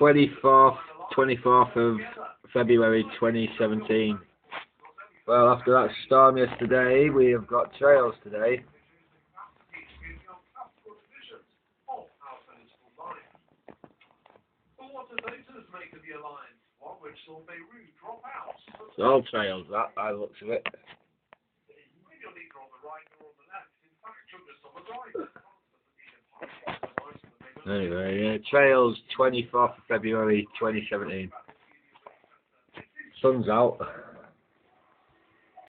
24th, 24th of February 2017. Well, after that storm yesterday, we have got trails today. It's all trails, that, by the looks of it. Anyway, yeah, trails 24th of February 2017. Sun's out.